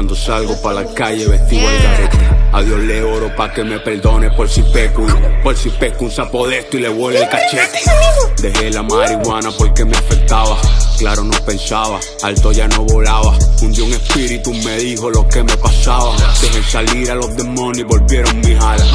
Cuando salgo pa' la calle vestido al garete. A Dios le oro pa' que me perdone por si peco. Por si peco un sapo de esto y le vuelve el cachete. Dejé la marihuana porque me afectaba. Claro, no pensaba, alto ya no volaba. Un día un espíritu me dijo lo que me pasaba. Dejé salir a los demonios y volvieron mis alas.